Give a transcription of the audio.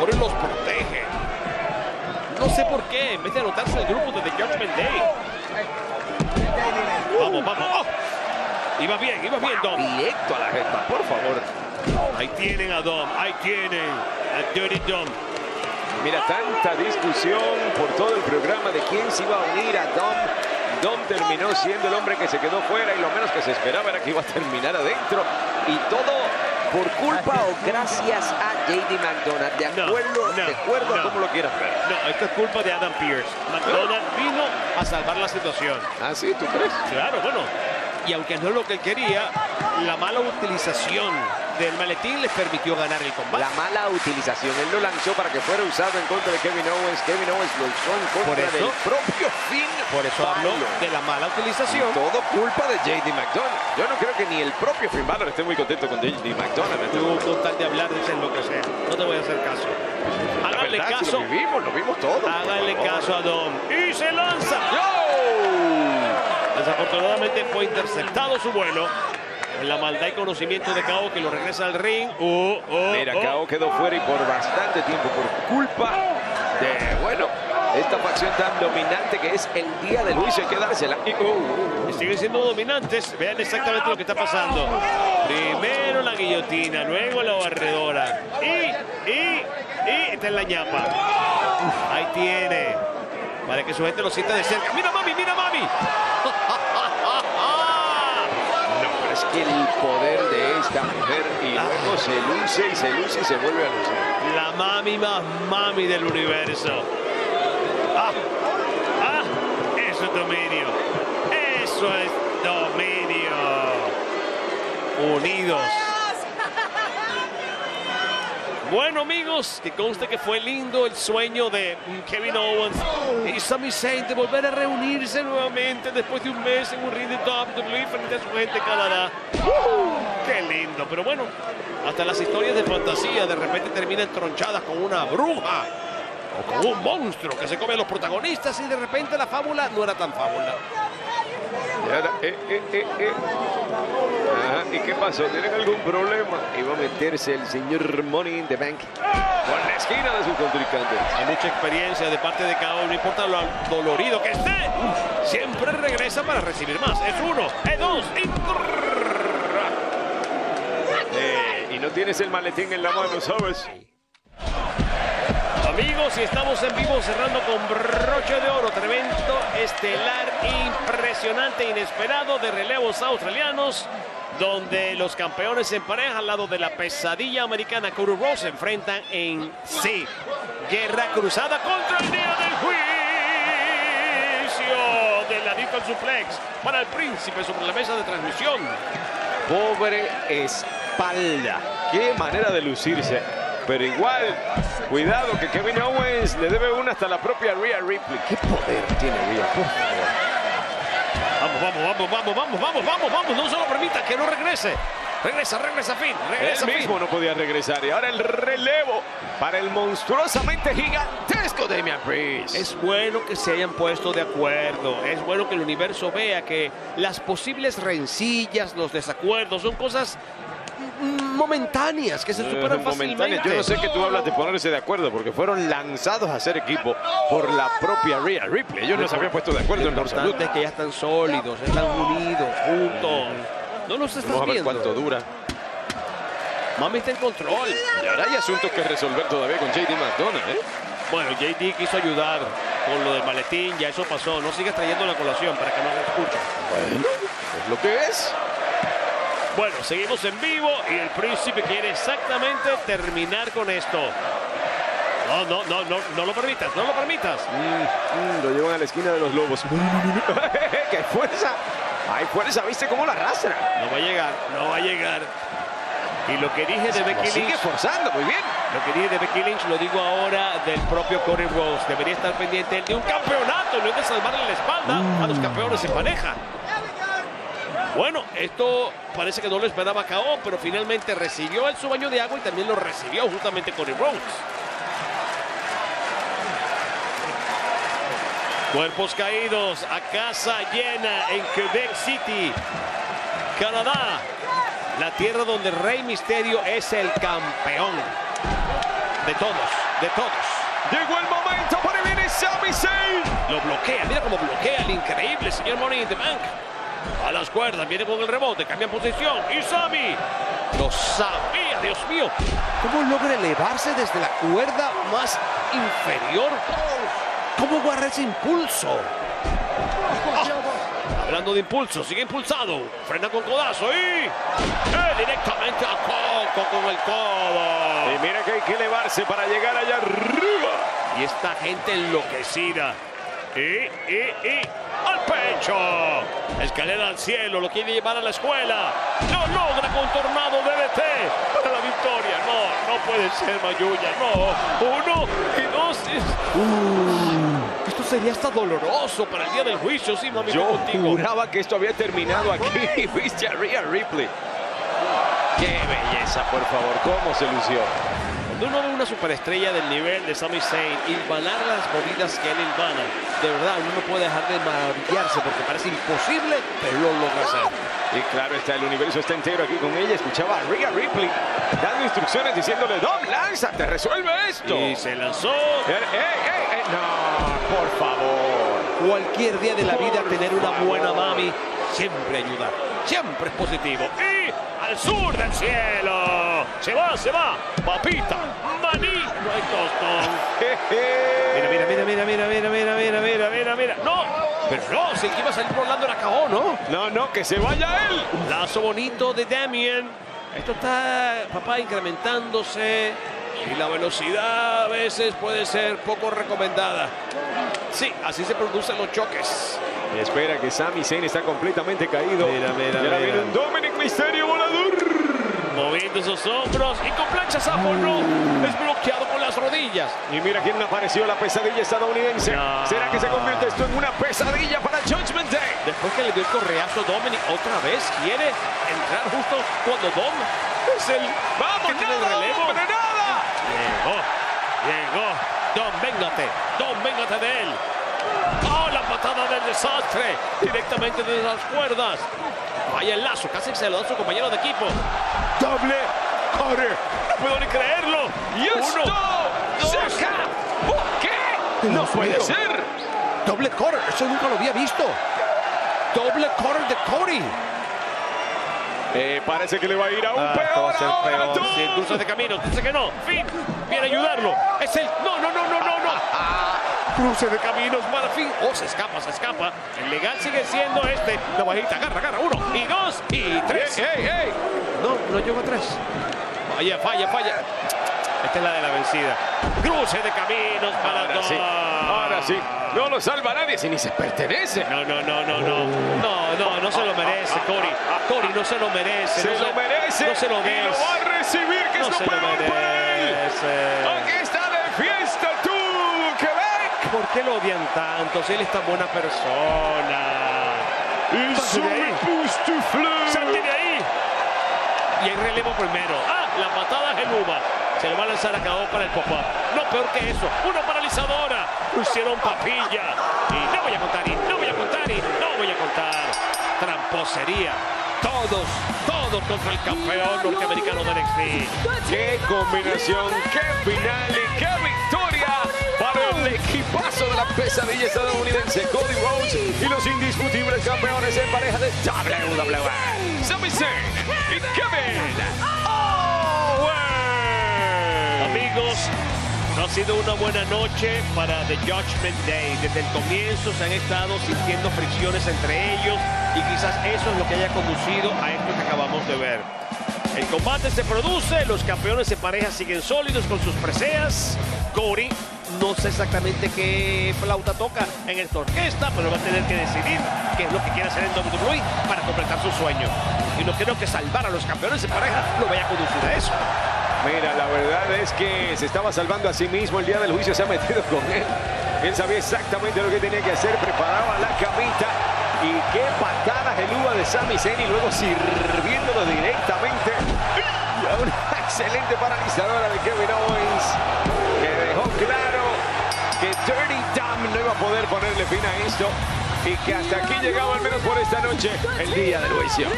Corey los protege. No sé por qué, en vez de anotarse el grupo de The Judgment Day. Vamos, vamos. ¡Oh! Iba bien, iba bien, Dom. Directo a la jeta, por favor. Ahí tienen a Dom, ahí tienen a Dirty Dom. Mira, tanta discusión por todo el programa de quién se iba a unir a Dom. Dom terminó siendo el hombre que se quedó fuera y lo menos que se esperaba era que iba a terminar adentro. Y todo por culpa o gracias a JD McDonald. De No, acuerdo, no, de acuerdo no. a cómo lo quieras ver. No, esto es culpa de Adam Pierce. McDonald vino a salvar la situación. ¿Ah, sí? ¿Tú crees? Claro, bueno. Y aunque no es lo que él quería, la mala utilización del maletín les permitió ganar el combate. La mala utilización. Él lo lanzó para que fuera usado en contra de Kevin Owens. Kevin Owens lo usó en contra Por eso- del propio Finn Por eso hablo de la mala utilización. Todo culpa de JD McDonald. Yo no creo que ni el propio Finn Balor esté muy contento con JD McDonald. Tú con tal de hablar dices lo que sea. No te voy a hacer caso. Háganle verdad, si caso. Lo vimos, lo vimos todo. Háganle caso a Dom. Y se lanza. ¡Yo! Desafortunadamente fue interceptado su vuelo. La maldad y conocimiento de Cabo que lo regresa al ring. Oh, oh, Mira, oh. Cao quedó fuera y por bastante tiempo por culpa de, bueno, esta facción tan dominante que es el día de Luis. Hay que dársela. Y, Y siguen siendo dominantes. Vean exactamente lo que está pasando. Primero la guillotina, luego la barredora. Y, y, y está en la ñapa. Ahí tiene. Para que su gente lo sienta de cerca. ¡Mira, mami! ¡Mira, mami! Es que el poder de esta mujer y luego se luce y se luce y se vuelve a lucir. La mami más mami del universo. ¡Ah! ¡Ah! Eso es dominio. Eso es dominio. Unidos. Bueno amigos, que conste que fue lindo el sueño de Kevin Owens y Sami Zayn de volver a reunirse nuevamente después de un mes en un ring de WWE frente a su gente en Canadá. ¡Qué lindo! Pero bueno, hasta las historias de fantasía de repente terminan tronchadas con una bruja o con un monstruo que se come a los protagonistas y de repente la fábula no era tan fábula. Y ahora, eh, eh, eh, eh. Ajá, ¿Y qué pasó? ¿Tienen algún problema? Iba a meterse el señor Money in the Bank por la esquina de su contrincante. Hay mucha experiencia de parte de cada uno, no importa lo dolorido que esté, siempre regresa para recibir más. Es uno, es dos, y Eh, y no tienes el maletín en la mano, ¿sabes? Amigos, y estamos en vivo cerrando con broche de oro, tremendo, estelar, impresionante, inesperado de relevos australianos, donde los campeones en pareja al lado de la pesadilla americana Cody Rhodes se enfrentan en sí, guerra cruzada contra el día del juicio del ladito al suplex para el príncipe sobre la mesa de transmisión. Pobre espalda. Qué manera de lucirse. Pero igual, cuidado que Kevin Owens le debe una hasta la propia Rhea Ripley. ¿Qué poder tiene Rhea? Por favor. Vamos, vamos, vamos, vamos, vamos, vamos, vamos, vamos, no se lo permita que no regrese. Regresa, regresa, fin, regresa, Él fin. mismo no podía regresar. Y ahora el relevo para el monstruosamente gigantesco Damian Priest. Es bueno que se hayan puesto de acuerdo. Es bueno que el universo vea que las posibles rencillas, los desacuerdos, son cosas momentáneas que se superan Eh, momentánea. fácilmente. Yo no sé que tú hablas de ponerse de acuerdo porque fueron lanzados a ser equipo por la propia Rhea Ripley. Ellos no se habían puesto de acuerdo en Lo importante es que ya están sólidos, están unidos, juntos. No los estás Vamos a ver viendo. cuánto dura. Mami está en control. Y ahora hay asuntos que resolver todavía con JD McDonald, ¿eh? Bueno, JD quiso ayudar con lo del maletín, ya eso pasó. No sigas trayendo la colación para que no se escuche. Bueno, es lo que es. Bueno, seguimos en vivo y el príncipe quiere exactamente terminar con esto. No, no, no, no, no lo permitas, no lo permitas. Mm, mm, lo llevan a la esquina de los lobos. ¡Qué fuerza! ¡Hay fuerza! ¿Viste cómo la arrastra? No va a llegar, no va a llegar. Y lo que dije de Becky sigue Lynch, forzando, muy bien. lo que dije de Becky Lynch lo digo ahora del propio Corey Rose. Debería estar pendiente de un campeonato, no de salvarle la espalda a los campeones en pareja. Bueno, esto parece que no lo esperaba KO, pero finalmente recibió el su baño de agua y también lo recibió justamente Corey Rhodes. Cuerpos caídos a casa llena en Quebec City, Canadá. La tierra donde Rey Misterio es el campeón de todos. de todos. Llegó el momento, por ahí viene Sami Zayn. Lo bloquea, mira cómo bloquea el increíble señor Money in the Bank. A las cuerdas, viene con el rebote, cambia posición. Y Sami lo sabía, Dios mío. ¿Cómo logra elevarse desde la cuerda más inferior? ¿Cómo guarda ese impulso? Ah, hablando de impulso, sigue impulsado. Frena con codazo y eh, directamente a Coco con el codo. Y mira que hay que elevarse para llegar allá arriba. Y esta gente enloquecida. Y, y, y al pecho. Escalera al cielo, lo quiere llevar a la escuela. No logra con tornado DDT para la victoria. No, no puede ser Mayuya. No. Uno y dos. Uh, esto sería hasta doloroso para el día del juicio. Sí, mami, Yo contigo. juraba que esto había terminado aquí. Viste a Rhea Ripley. Qué belleza, por favor. Cómo se lució. Cuando uno ve una superestrella del nivel de Sami Zayn hilvanar las movidas que él hilvana, de verdad uno no puede dejar de maravillarse porque parece imposible, pero lo logra hacer. Y claro está, el universo está entero aquí con ella. Escuchaba a Rhea Ripley dando instrucciones diciéndole, Dom, lánzate, resuelve esto. Y se lanzó. ¡Ey, ey, ey! No, por favor. Cualquier día de la vida tener una buena mami siempre ayuda, siempre es positivo. Al sur del cielo, se va, se va, papita, maní, no hay tostón. Mira, mira, mira, mira, mira, mira, mira, mira, mira, mira, mira. No, pero no, que iba a salir volando era KO, ¿no? No, no, que se vaya él. Lazo bonito de Damien. Esto está, papá, incrementándose. Y la velocidad a veces puede ser poco recomendada. Sí, así se producen los choques. Y espera que Sami Zayn está completamente caído. Mira, mira, mira. un Dominic Mysterio volador. Moviendo esos hombros y con plancha Sapo no. Es bloqueado con las rodillas. Y mira quién apareció, la pesadilla estadounidense. No. ¿Será que se convierte esto en una pesadilla para Judgment Day? Después que le dio el correazo Dominic otra vez, quiere entrar justo cuando Dom es el ¡Vamos, tiene el nada, relevo. hombre, nada! Llegó, llegó. Dom, véngate, Dom, véngate de él. ¡Oh, la patada del desastre! Directamente desde las cuerdas. Vaya el lazo, casi se lo da a su compañero de equipo. Doble corre. No puedo ni creerlo. ¡Y esto dos. se acaba! ¿Por qué? No ¡No puede ser! Doble corner, eso nunca lo había visto. Doble corner de Cody. Eh, parece que le va a ir aún Ah, peor a ser ahora, peor. Sí, de camino, dice que no. Fin, viene a ayudarlo. Es el. No, no, no, no, no, no. Cruce de caminos, mala fin. Oh, se escapa, se escapa. El legal sigue siendo este. La bajita, agarra, agarra. Uno, y dos, y tres. ¡Ey, ey, ey! No, no llegó a tres. Falla, falla, falla. Esta es la de la vencida. Cruce de caminos para Ahora dos. sí, ahora sí. No lo salva nadie si ni se pertenece. No, no, no, no, no. No, no, no se lo merece, Cory. Cory no se lo merece. Se no lo merece No se lo y lo des. va a recibir, que No es lo se lo peor para él. merece. Aquí está de fiesta. ¿Por qué lo odian tanto? Si él es tan buena persona. Su de ahí. époustouflé. ¡Salte de ahí! Y el relevo primero. ¡Ah! La patada es el. Se lo va a lanzar a cabo para el pop-up. No, peor que eso. Una paralizadora. Lo hicieron papilla. Y no voy a contar, y no voy a contar, y no voy a contar. Tramposería. Todos, todos contra el campeón norteamericano de NXT. ¡Qué combinación! ¡Qué final y qué victoria para el equipazo de la pesadilla estadounidense Cody Rhodes y los indiscutibles campeones en pareja de WWE! Sami Zayn y Kevin Owens. Amigos, no ha sido una buena noche para The Judgment Day. Desde el comienzo se han estado sintiendo fricciones entre ellos y quizás eso es lo que haya conducido a esto que acabamos de ver. El combate se produce, los campeones en pareja siguen sólidos con sus preseas. Cody no sé exactamente qué flauta toca en esta orquesta, pero va a tener que decidir qué es lo que quiere hacer en WWE para completar su sueño. Y no creo que salvar a los campeones en pareja lo vaya a conducir a eso. Mira, la verdad es que se estaba salvando a sí mismo. El día del juicio se ha metido con él. Él sabía exactamente lo que tenía que hacer. Preparaba la camita. Y qué patada geluda de Sami Zayn y luego sirviéndolo directamente. Y a una excelente paralizadora de Kevin Owens. Que dejó Dirty Dom no iba a poder ponerle fin a esto. Y que hasta aquí llegaba al menos por esta noche el día del juicio.